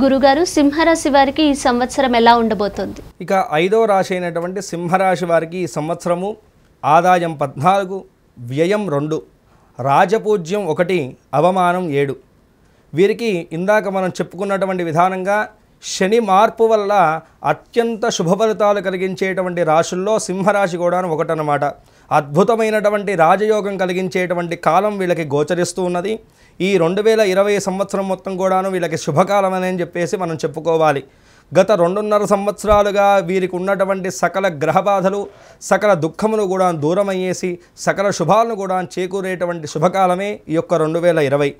గురుగారు సింహరాశి వారికి ఈ సంవత్సరం ఎలా ఉండబోతోంది? ఇక ఐదవ రాశి అయినటువంటి సింహరాశి వారికి ఈ సంవత్సరము ఆదాయం పద్నాలుగు వ్యయం రెండు రాజపూజ్యం ఒకటి అవమానం ఏడు. వీరికి ఇందాక మనం చెప్పుకున్నటువంటి విధానంగా శని మార్పు వల్ల అత్యంత శుభ ఫలితాలు కలిగించేటువంటి రాశుల్లో సింహరాశి కూడా ఒకటనమాట అద్భుతమైనటువంటి రాజయోగం కలిగించేటువంటి కాలం వీళ్ళకి గోచరిస్తూ ఉన్నది. ఈ రెండు వేల ఇరవై సంవత్సరం మొత్తం కూడాను వీళ్ళకి శుభకాలం అని చెప్పేసి మనం చెప్పుకోవాలి. గత రెండున్నర సంవత్సరాలుగా వీరికి ఉన్నటువంటి సకల గ్రహబాధలు సకల దుఃఖములు కూడా దూరమయ్యేసి సకల శుభాలను కూడా చేకూరేటువంటి శుభకాలమే ఈ యొక్క రెండు వేల ఇరవై.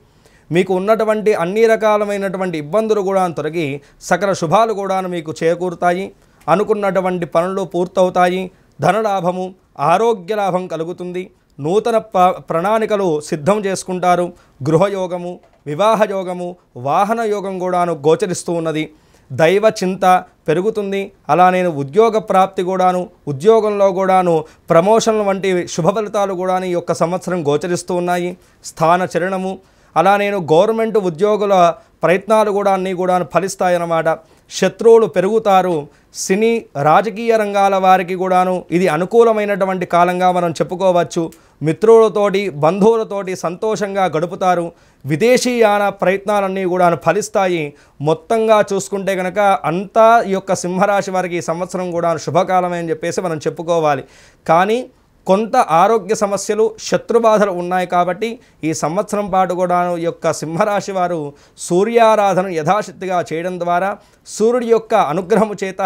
మీకు ఉన్నటువంటి అన్ని రకాలమైనటువంటి ఇబ్బందులు కూడా తొలగి సకల శుభాలు కూడా మీకు చేకూరుతాయి. అనుకున్నటువంటి పనులు పూర్తవుతాయి. ధనలాభము ఆరోగ్య లాభం కలుగుతుంది. నూతన ప ప్రణాళికలు సిద్ధం చేసుకుంటారు. గృహయోగము వివాహ యోగము వాహన యోగం కూడాను గోచరిస్తూ ఉన్నది. దైవ చింత పెరుగుతుంది. అలా నేను ఉద్యోగ ప్రాప్తి కూడాను ఉద్యోగంలో కూడాను ప్రమోషన్ల వంటి శుభ ఫలితాలు కూడా ఈ యొక్క సంవత్సరం గోచరిస్తూ ఉన్నాయి. స్థాన చరణము అలా నేను గవర్నమెంట్ ఉద్యోగుల ప్రయత్నాలు కూడా అన్నీ కూడా ఫలిస్తాయన్నమాట. శత్రువులు పెరుగుతారు. సినీ రాజకీయ రంగాల వారికి కూడాను ఇది అనుకూలమైనటువంటి కాలంగా మనం చెప్పుకోవచ్చు. మిత్రులతోటి బంధువులతోటి సంతోషంగా గడుపుతారు. విదేశీయాన ప్రయత్నాలన్నీ కూడా ఫలిస్తాయి. మొత్తంగా చూసుకుంటే కనుక అంతా ఈ యొక్క సింహరాశి వారికి ఈ సంవత్సరం కూడా శుభకాలమే అని చెప్పేసి మనం చెప్పుకోవాలి. కానీ కొంత ఆరోగ్య సమస్యలు శత్రుబాధలు ఉన్నాయి కాబట్టి ఈ సంవత్సరం పాటు కూడా యొక్క సింహరాశి వారు సూర్యారాధన యథాశక్తిగా చేయడం ద్వారా సూర్యుడి యొక్క అనుగ్రహము చేత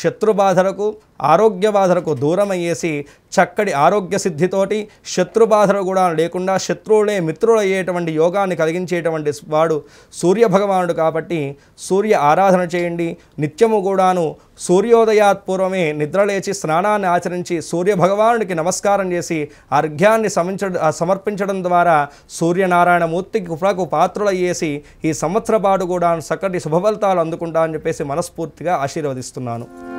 శత్రుబాధలకు ఆరోగ్య బాధలకు దూరం అయ్యేసి చక్కటి ఆరోగ్య సిద్ధితోటి శత్రుబాధలు కూడా లేకుండా శత్రువులే మిత్రులు అయ్యేటువంటి యోగాన్ని కలిగించేటువంటి వాడు సూర్య భగవానుడు కాబట్టి సూర్య ఆరాధన చేయండి. నిత్యము కూడాను సూర్యోదయాత్ పూర్వమే నిద్రలేచి స్నానాన్ని ఆచరించి సూర్య భగవానుడికి నమస్కారం చేసి అర్ఘ్యాన్ని సమించ సమర్పించడం ద్వారా సూర్యనారాయణమూర్తికి కృపకు పాత్రులయ్యేసి ఈ సంవత్సర పాటు కూడా చక్కటి శుభఫలితాలు అందుకుంటా అని చెప్పేసి మనస్ఫూర్తిగా ఆశీర్వదిస్తున్నాను.